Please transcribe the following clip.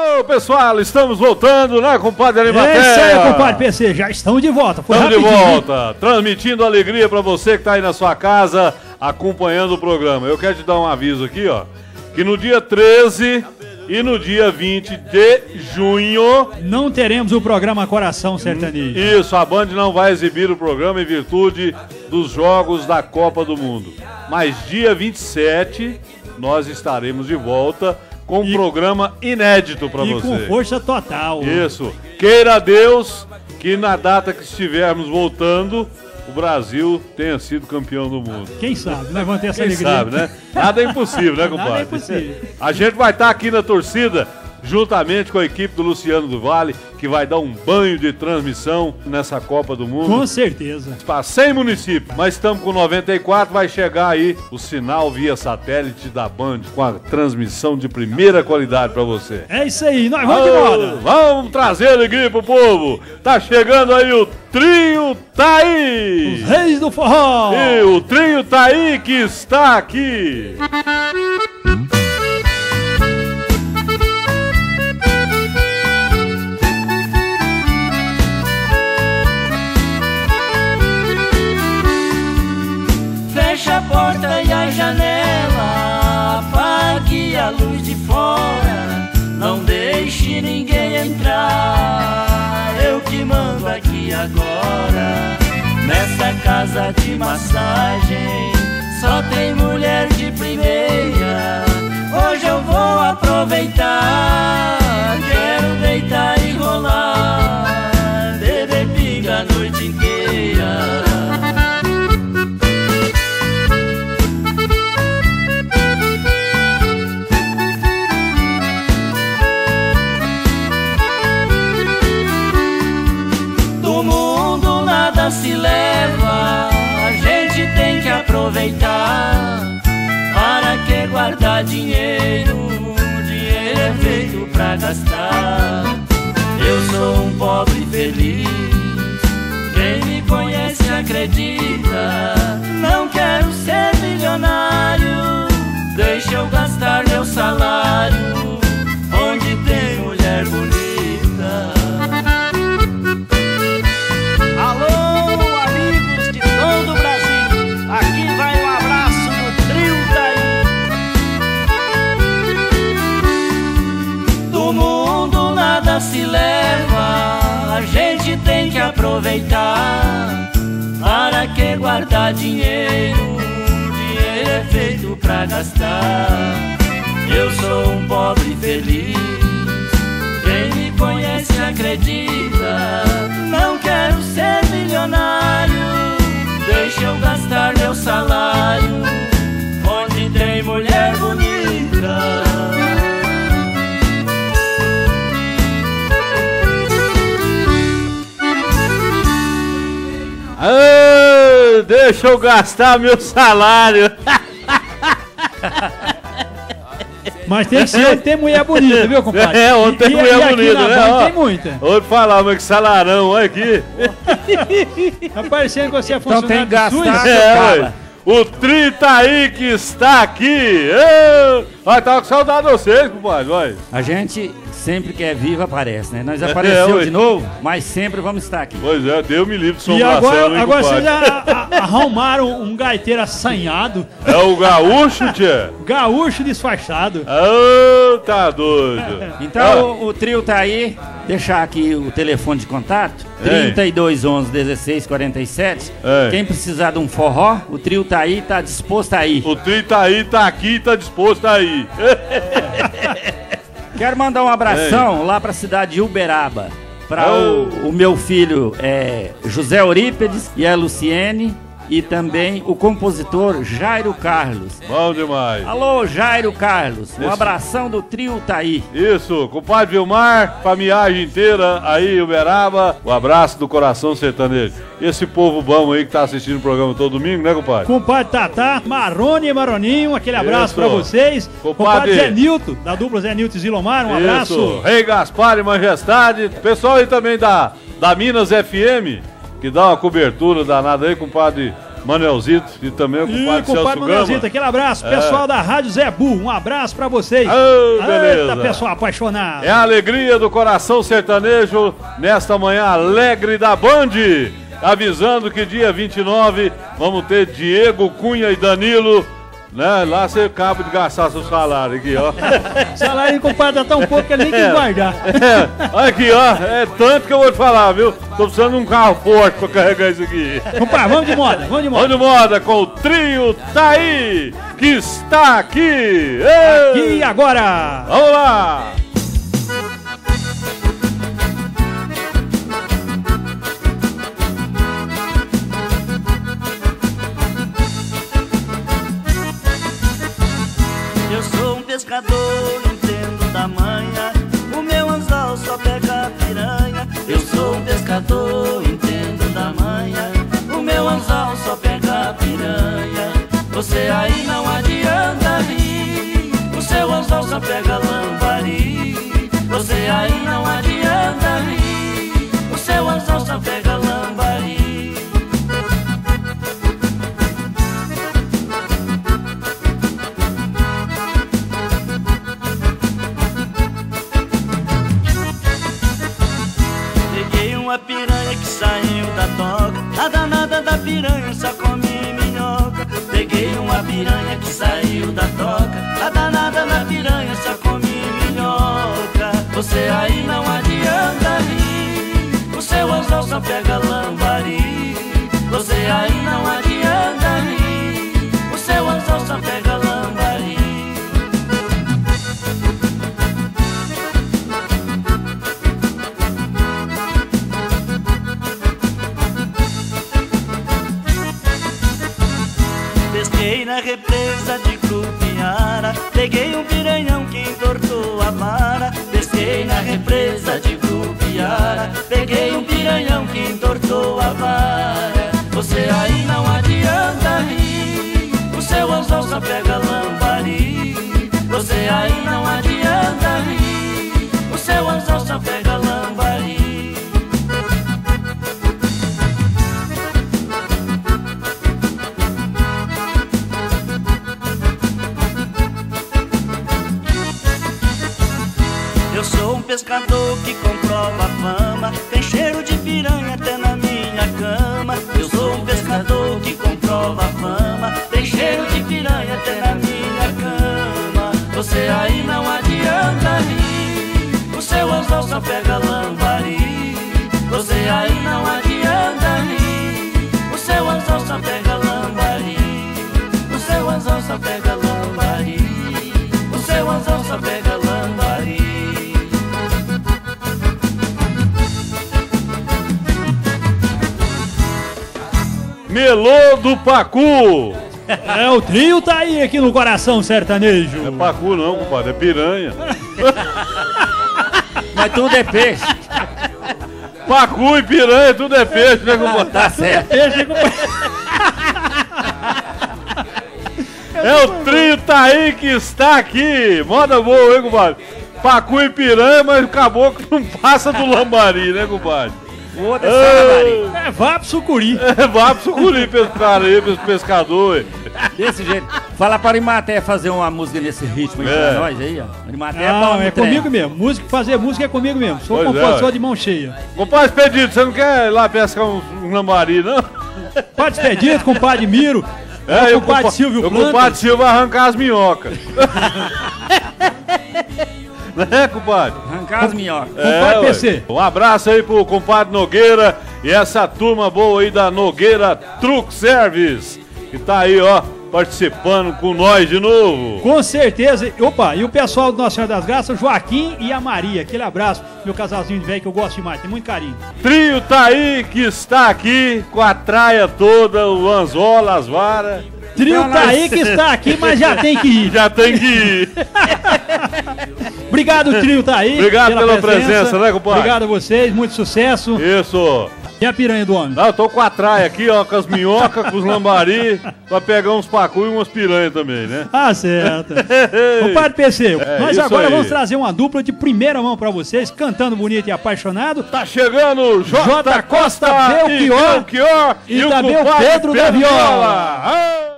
Alô, pessoal, estamos voltando, né, compadre Arimatea? É isso aí, compadre PC, já estamos de volta. Foi Estamos de volta, transmitindo alegria pra você que tá aí na sua casa, acompanhando o programa. Eu quero te dar um aviso aqui, ó, que no dia 13 e no dia 20 de junho, Não teremos o programa Coração Sertanejo. isso, a Band não vai exibir o programa em virtude dos jogos da Copa do Mundo. Mas dia 27 nós estaremos de volta com um E- programa inédito pra E você. com força total. Isso. Queira Deus que na data que estivermos voltando, o Brasil tenha sido campeão do mundo. Quem sabe, nós vamos ter essa Quem alegria. sabe, né? Nada é impossível, né, compadre? Nada é impossível. A gente vai estar aqui na torcida, juntamente com a equipe do Luciano do Vale, que vai dar um banho de transmissão nessa Copa do Mundo. Com certeza. Para 100 municípios, mas estamos com 94, vai chegar aí o sinal via satélite da Band, com a transmissão de primeira qualidade para você. É isso aí, nós vamos de Vamos, vamos trazer alegria pro povo. Tá chegando aí o trio tá aí. Os reis do forró. E o trio tá aí que está aqui. Casa de massagem, só tem mulher de primeira. Hoje eu vou aproveitar, quero deitar e rolar, dinheiro? Dinheiro é feito pra gastar. Eu sou um pobre feliz, quem me conhece acredita. Aproveitar. Para que guardar dinheiro? Dinheiro é feito pra gastar. Eu sou um pobre feliz. Quem me conhece acredita. Não quero ser milionário. Deixa eu gastar meu salário. Mas tem que ser tem mulher bonita, viu, compadre? É, onde tem mulher e bonita, né? Ó. tem muita. Te falar, mas que salarão, olha aqui. Tá parecendo que você é Então tem funcionário que gastar. É, cara. ué. O Tri tá aí que está aqui. Vai, tava com saudade de vocês, compadre. Vai. A gente sempre que é vivo aparece, né? Nós É, apareceu ué. de novo, mas sempre vamos estar aqui. Pois é, deu me livre de E sombração, agora, hein, agora vocês a- a- arrumaram um gaiteiro assanhado, É o gaúcho, tia? gaúcho disfarçado. Ô, tá doido. Então o, o trio tá aí, deixar aqui o telefone de contato, Ei. 3211 1647. Ei. Quem precisar de um forró, o trio tá aí, tá disposto aí. O Tri tá aí, tá aqui, tá disposto aí. Quero mandar um abração lá pra cidade de Uberaba. Para Oh. o, o meu filho é, José Eurípedes e a Luciene. E também o compositor Jairo Carlos. Bom demais. Alô, Jairo Carlos. Um Esse- abração do trio tá aí. Isso, compadre Vilmar, família inteira aí, Uberaba. Um abraço do coração sertanejo. E esse povo bom aí que tá assistindo o programa todo domingo, né, compadre? Compadre Tatá, Marrone e Maroninho, aquele abraço Isso. pra vocês. Compadre. Compadre Zé Nilton, da dupla Zé Nilton e Zilomar, um Isso, abraço. Rei Gaspar e Majestade. Pessoal aí também da, da Minas FM, que dá uma cobertura danada aí, compadre Manelzito e também o compadre compadre Celso Manelzito, Gama. aquele abraço. Pessoal da Rádio Zé Bu, um abraço pra vocês. Beleza. Eita, pessoal apaixonado. É a alegria do coração sertanejo nesta manhã alegre da Band. Avisando que dia 29 vamos ter Diego Cunha e Danilo. Né? Lá você acaba de gastar seu salário aqui, ó. Salário compadre tá tão pouco que ele nem quis guardar. É, olha aqui, ó. É tanto que eu vou te falar, viu? Tô precisando de um carro forte pra carregar isso aqui. Compadre, vamos de moda, vamos de moda. Vamos de moda com o trio Taí, que está aqui. Ei! E agora? Vamos lá! Você aí não adianta rir. O seu anzol só pega lambari. Você aí não adianta rir. O seu anzol só pega Você aí não adianta rir. O seu anzol só pega lambari. Você aí não adianta rir. O seu anzol só pega lambari. Pesquei na represa de Grupiara Peguei um piranhão que entortou a vara. Você aí não adianta rir. O seu anzol só pega lambari Você aí não adianta rir. O seu anzol só pega lambari Eu sou um pescador que comprova a fama Você aí não adianta rir. O seu anzol só pega lambari Você aí não adianta rir. O seu anzol só pega lambari O seu anzol só pega lambari O seu anzol só pega lambari Melô do Pacu. É, o trio tá aí aqui no coração sertanejo. É Pacu não, compadre, é piranha. Mas tudo é peixe. Pacu e piranha, tudo é peixe, né, compadre? Tá certo. Deixa com- É o trio Taí que está aqui. Moda boa, hein, compadre? Pacu e piranha, mas o caboclo não passa do lambari, né, compadre? Outra sala, É, vá pro sucuri. É, vá pro sucuri pescar aí, pros pescadores. Desse jeito. Fala para o Imaté fazer uma música nesse ritmo aí É. pra nós aí, ó. Imaté é bom Não, é comigo mesmo. Música, fazer música é comigo mesmo. Sou Pois é, compositor ué. de mão cheia. Compadre Expedito, você não quer ir lá pescar um, um lambari, não? Padre Expedito, compadre Miro. É, É, o o compadre compa- Silvio O Planta. compadre Silvio arrancar as minhocas. né, compadre? Arrancar as minhocas. Compadre ué. PC. Um abraço aí pro compadre Nogueira e essa turma boa aí da Nogueira Truck Service, que tá aí, ó, participando com nós de novo. Com certeza. Opa, e o pessoal do Nossa Senhora das Graças, Joaquim e a Maria. Aquele abraço, meu casalzinho de velho que eu gosto demais, tem muito carinho. Trio tá aí, que está aqui com a traia toda, o anzola, as varas. Trio tá aí que está aqui, mas já tem que ir. Já tem que ir. Obrigado, trio tá aí. Obrigado pela presença, né, compadre? Obrigado a vocês, muito sucesso. Isso. E a piranha do homem? Não, eu tô com a traia aqui, ó, com as minhocas, com os lambari, pra pegar uns pacu e umas piranhas também, né? Ah, certo. Ô, Padre PC, É, nós agora aí. vamos trazer uma dupla de primeira mão pra vocês, cantando bonito e apaixonado. Tá chegando J. J. Costa, e Belchior, Belchior e o também o compadre Pedro da Viola. Ah!